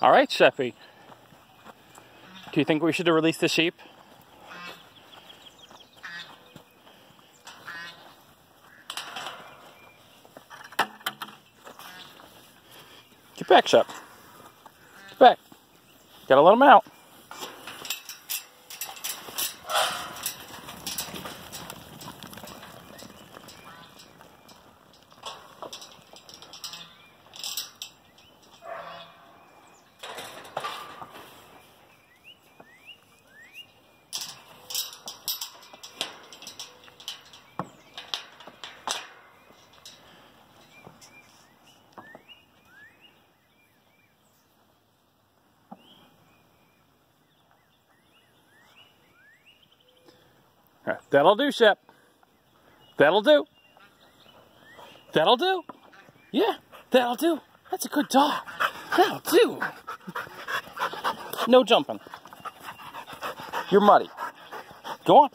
All right, Sheffy. Do you think we should release the sheep? Get back, Shep. Get back. Gotta let them out. That'll do, Shep. That'll do. That'll do. Yeah, that'll do. That's a good dog. That'll do. No jumping. You're muddy. Go on.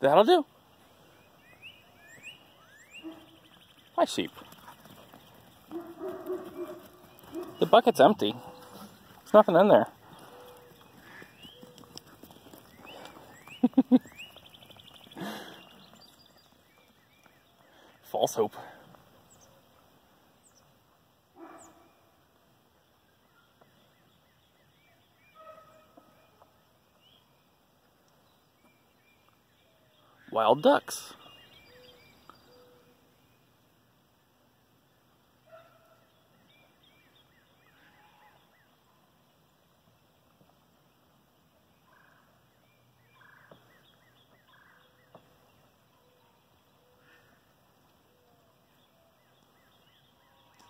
That'll do. Hi, sheep. The bucket's empty. There's nothing in there. False hope. Wild ducks.